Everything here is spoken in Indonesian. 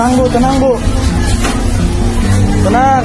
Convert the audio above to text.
tenang bu, tenang bu. Tenang.